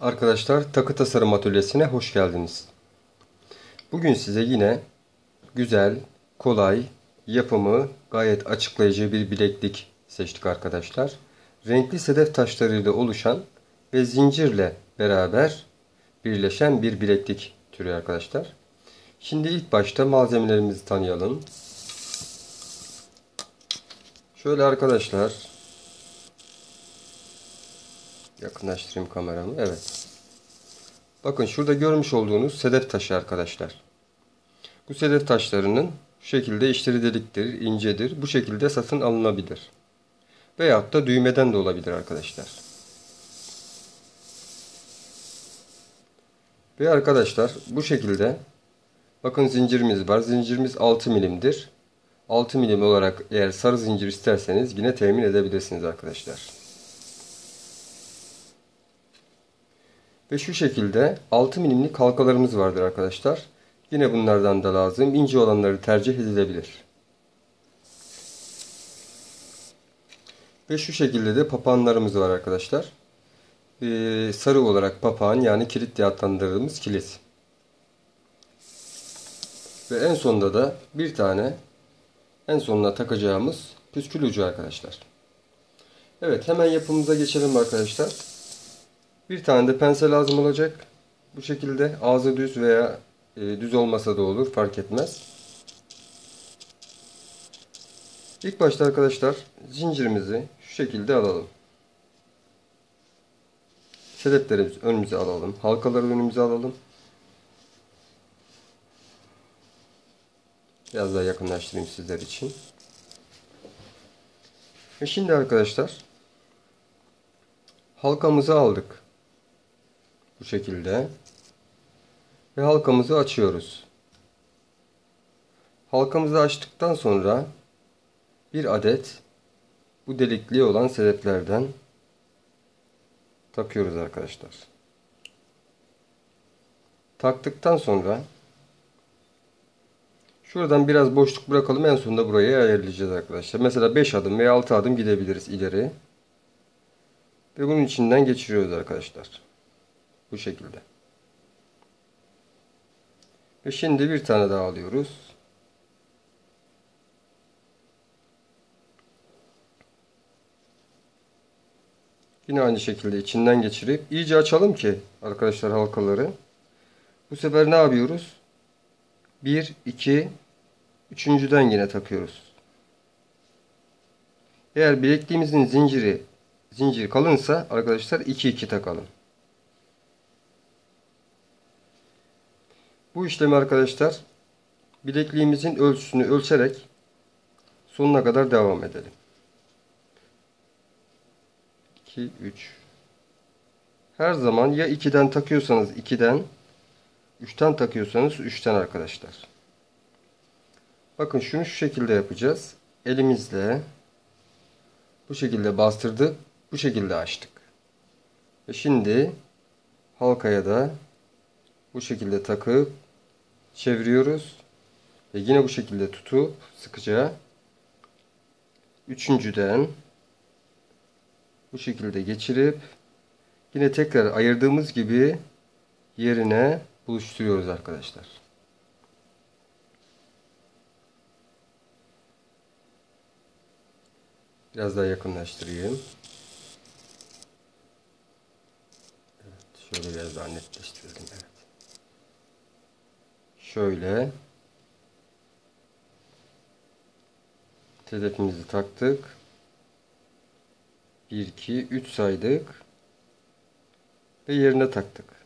Arkadaşlar takı tasarım atölyesine hoş geldiniz. Bugün size yine güzel, kolay, yapımı gayet açıklayıcı bir bileklik seçtik arkadaşlar. Renkli sedef taşlarıyla oluşan ve zincirle beraber birleşen bir bileklik türü arkadaşlar. Şimdi ilk başta malzemelerimizi tanıyalım. Şöyle arkadaşlar yakınlaştırayım kameramı. Evet. Bakın şurada görmüş olduğunuz sedef taşı arkadaşlar. Bu sedef taşlarının şu şekilde işleri deliktir, incedir. Bu şekilde satın alınabilir. Veyahut da düğmeden de olabilir arkadaşlar. Ve arkadaşlar bu şekilde bakın zincirimiz var. Zincirimiz 6 milimdir. 6 milim olarak eğer sarı zincir isterseniz yine temin edebilirsiniz arkadaşlar. Ve şu şekilde 6 milimlik halkalarımız vardır arkadaşlar. Yine bunlardan da lazım. İnce olanları tercih edilebilir. Ve şu şekilde de papağanlarımız var arkadaşlar. Ee, sarı olarak papağan yani kilit diye adlandırdığımız kilit. Ve en sonunda da bir tane en sonuna takacağımız püskül ucu arkadaşlar. Evet hemen yapımıza geçelim arkadaşlar. Bir tane de pense lazım olacak. Bu şekilde ağzı düz veya e, düz olmasa da olur fark etmez. İlk başta arkadaşlar zincirimizi şu şekilde alalım. Sedeplerimizi önümüze alalım. Halkaları önümüze alalım. Biraz daha yakınlaştırayım sizler için. Ve şimdi arkadaşlar halkamızı aldık. Bu şekilde. Ve halkamızı açıyoruz. Halkamızı açtıktan sonra bir adet bu delikli olan sedeflerden takıyoruz arkadaşlar. Taktıktan sonra şuradan biraz boşluk bırakalım. En sonunda burayı ayarlayacağız arkadaşlar. Mesela 5 adım veya 6 adım gidebiliriz ileri. Ve bunun içinden geçiriyoruz arkadaşlar. Bu şekilde. Ve şimdi bir tane daha alıyoruz. Yine aynı şekilde içinden geçirip iyice açalım ki arkadaşlar halkaları. Bu sefer ne yapıyoruz? 1, 2, üçüncüden yine takıyoruz. Eğer bilekliğimizin zinciri zincir kalınsa arkadaşlar 2 2 takalım. Bu işlemi arkadaşlar bilekliğimizin ölçüsünü ölçerek sonuna kadar devam edelim. 2 3 Her zaman ya 2'den takıyorsanız 2'den 3'ten takıyorsanız 3'ten arkadaşlar. Bakın şunu şu şekilde yapacağız. Elimizle bu şekilde bastırdık. Bu şekilde açtık. Ve şimdi halkaya da bu şekilde takıp çeviriyoruz. Ve yine bu şekilde tutup sıkıca üçüncüden bu şekilde geçirip yine tekrar ayırdığımız gibi yerine buluşturuyoruz arkadaşlar. Biraz daha yakınlaştırayım. Evet, şöyle biraz daha netleştirelim. Evet. Şöyle hedefimizi taktık. 1 2 3 saydık ve yerine taktık.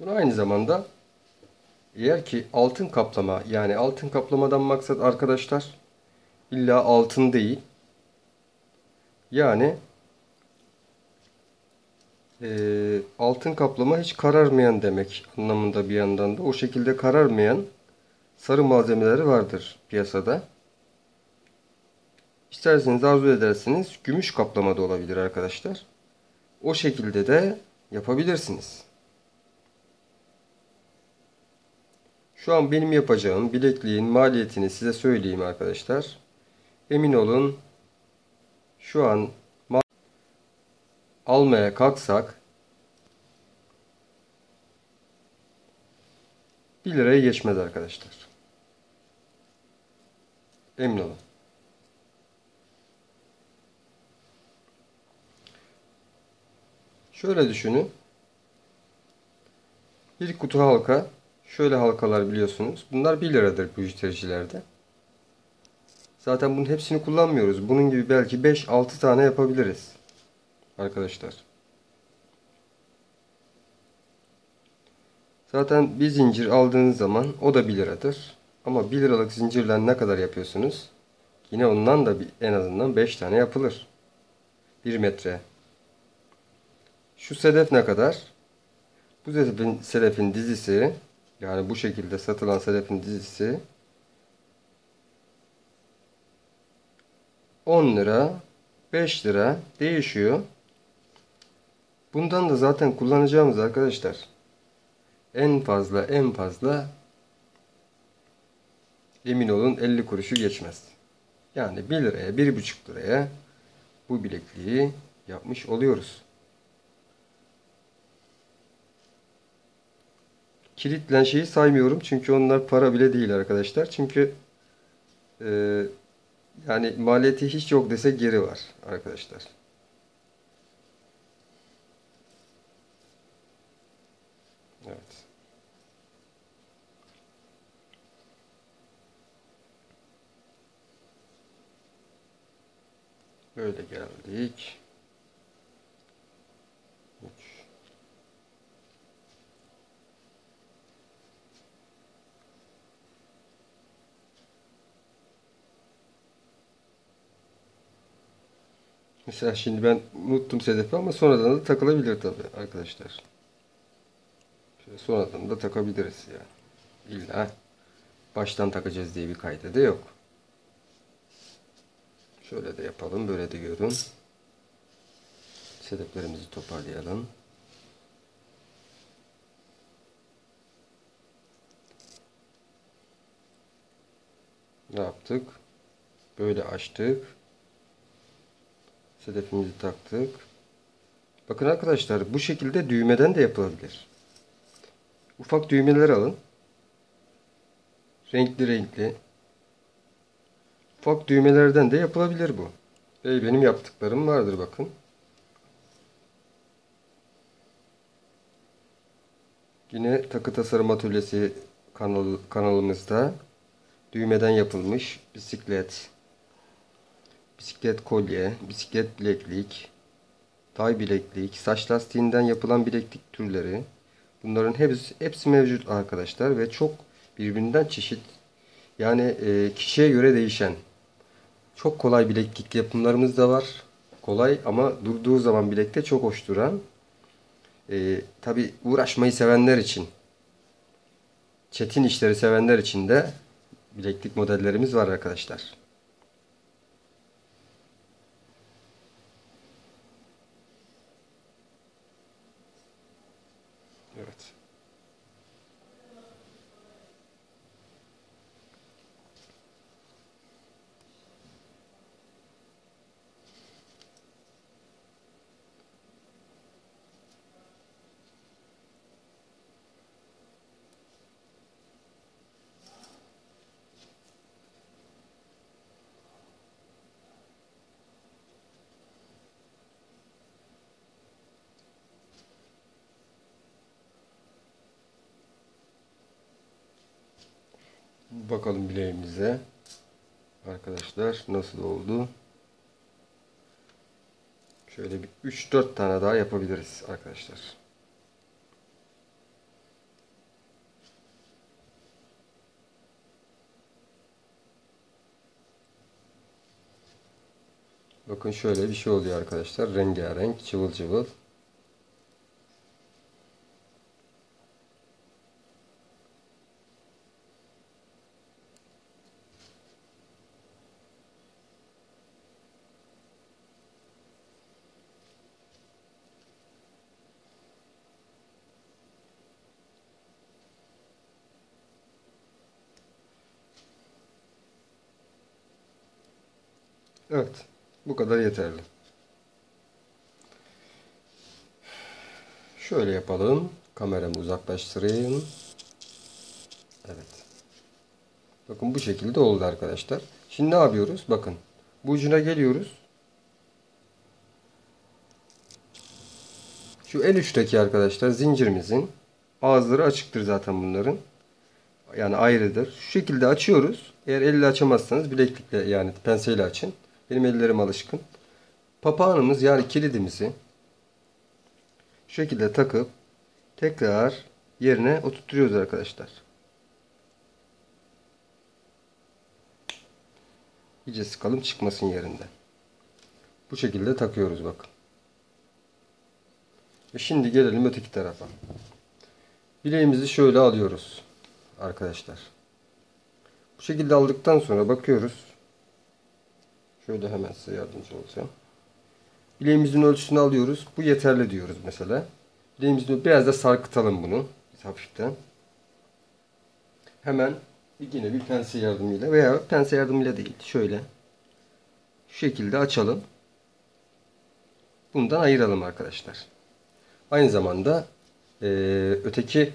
Bunu aynı zamanda eğer ki altın kaplama yani altın kaplamadan maksat arkadaşlar illa altın değil. Yani e, altın kaplama hiç kararmayan demek anlamında bir yandan da o şekilde kararmayan sarı malzemeleri vardır piyasada. İsterseniz arzu ederseniz gümüş kaplama da olabilir arkadaşlar. O şekilde de yapabilirsiniz. Şu an benim yapacağım bilekliğin maliyetini size söyleyeyim arkadaşlar. Emin olun şu an almaya kalksak 1 liraya geçmez arkadaşlar. Emin olun. Şöyle düşünün. Bir kutu halka Şöyle halkalar biliyorsunuz. Bunlar 1 liradır bijutericilerde. Zaten bunun hepsini kullanmıyoruz. Bunun gibi belki 5-6 tane yapabiliriz. Arkadaşlar. Zaten bir zincir aldığınız zaman o da 1 liradır. Ama 1 liralık zincirle ne kadar yapıyorsunuz? Yine ondan da en azından 5 tane yapılır. 1 metre. Şu sedef ne kadar? Bu sedefin, sedefin dizisi yani bu şekilde satılan sedefin dizisi 10 lira 5 lira değişiyor. Bundan da zaten kullanacağımız arkadaşlar en fazla en fazla emin olun 50 kuruşu geçmez. Yani 1 liraya 1,5 liraya bu bilekliği yapmış oluyoruz. Kilitlen şeyi saymıyorum. Çünkü onlar para bile değil arkadaşlar. Çünkü e, yani maliyeti hiç yok dese geri var arkadaşlar. Evet. Böyle geldik. Mesela şimdi ben unuttum sedefi ama sonradan da takılabilir tabi arkadaşlar. Şöyle sonradan da takabiliriz yani. İlla baştan takacağız diye bir kaydı da yok. Şöyle de yapalım. Böyle de görün. Sedeflerimizi toparlayalım. Ne yaptık? Böyle açtık. Sedefimizi taktık. Bakın arkadaşlar bu şekilde düğmeden de yapılabilir. Ufak düğmeler alın. Renkli renkli. Ufak düğmelerden de yapılabilir bu. Ve benim yaptıklarım vardır bakın. Yine takı tasarım atölyesi kanal, kanalımızda düğmeden yapılmış bisiklet, bisiklet kolye, bisiklet bileklik, tay bileklik, saç lastiğinden yapılan bileklik türleri. Bunların hepsi, hepsi mevcut arkadaşlar ve çok birbirinden çeşit yani e, kişiye göre değişen çok kolay bileklik yapımlarımız da var. Kolay ama durduğu zaman bilekte çok hoş duran. E, Tabi uğraşmayı sevenler için çetin işleri sevenler için de bileklik modellerimiz var arkadaşlar. Bakalım bileğimize. Arkadaşlar nasıl oldu? Şöyle bir 3-4 tane daha yapabiliriz arkadaşlar. Bakın şöyle bir şey oluyor arkadaşlar. Rengarenk, çıvıl çıvıl. Evet. Bu kadar yeterli. Şöyle yapalım. Kameramı uzaklaştırayım. Evet. Bakın bu şekilde oldu arkadaşlar. Şimdi ne yapıyoruz? Bakın. Bu ucuna geliyoruz. Şu en uçtaki arkadaşlar zincirimizin ağızları açıktır zaten bunların. Yani ayrıdır. Şu şekilde açıyoruz. Eğer elle açamazsanız bileklikle yani penseyle açın. Benim ellerim alışkın. Papağanımız yani kilidimizi şu şekilde takıp tekrar yerine oturtuyoruz arkadaşlar. İyice sıkalım çıkmasın yerinden. Bu şekilde takıyoruz bakın. Ve şimdi gelelim öteki tarafa. Bileğimizi şöyle alıyoruz arkadaşlar. Bu şekilde aldıktan sonra bakıyoruz. Şöyle hemen size yardımcı olacağım. Bileğimizin ölçüsünü alıyoruz. Bu yeterli diyoruz mesela. Bileğimizin biraz da sarkıtalım bunu. Hafiften. Hemen yine bir pense yardımıyla veya pense yardımıyla değil. Şöyle. Şu şekilde açalım. Bundan ayıralım arkadaşlar. Aynı zamanda e, öteki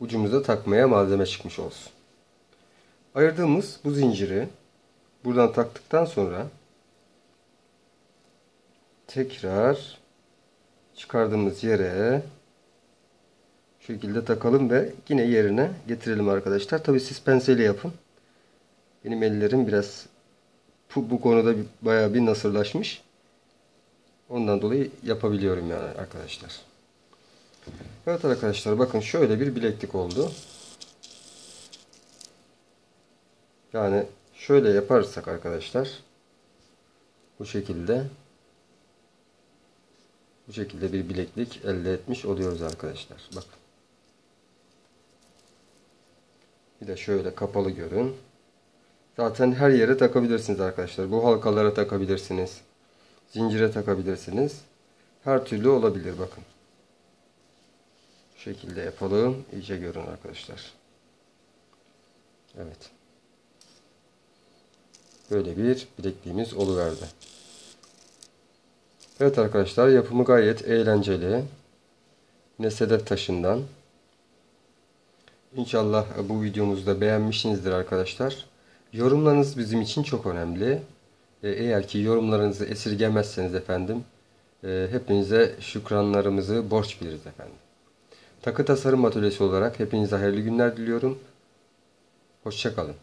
ucumuza takmaya malzeme çıkmış olsun. Ayırdığımız bu zinciri buradan taktıktan sonra tekrar çıkardığımız yere şekilde takalım ve yine yerine getirelim arkadaşlar. Tabi siz penseyle yapın. Benim ellerim biraz bu, bu konuda bir, bayağı bir nasırlaşmış. Ondan dolayı yapabiliyorum yani arkadaşlar. Evet arkadaşlar bakın şöyle bir bileklik oldu. Yani şöyle yaparsak arkadaşlar bu şekilde bu şekilde bir bileklik elde etmiş oluyoruz arkadaşlar. Bakın. Bir de şöyle kapalı görün. Zaten her yere takabilirsiniz arkadaşlar. Bu halkalara takabilirsiniz. Zincire takabilirsiniz. Her türlü olabilir bakın. Şu şekilde yapalım. İyice görün arkadaşlar. Evet. Böyle bir bilekliğimiz oluverdi. Evet arkadaşlar yapımı gayet eğlenceli. Yine sedef taşından. İnşallah bu videomuzu da beğenmişsinizdir arkadaşlar. Yorumlarınız bizim için çok önemli. E, eğer ki yorumlarınızı esirgemezseniz efendim e, hepinize şükranlarımızı borç biliriz efendim. Takı tasarım atölyesi olarak hepinize hayırlı günler diliyorum. Hoşçakalın.